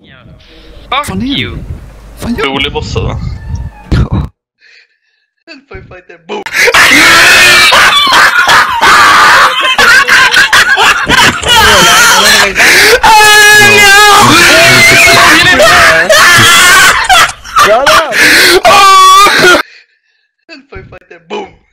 Ja. Fuck Vad you! Vad Rolig bosse va? Hellfire fighter, boom! Hellfire fighter, boom!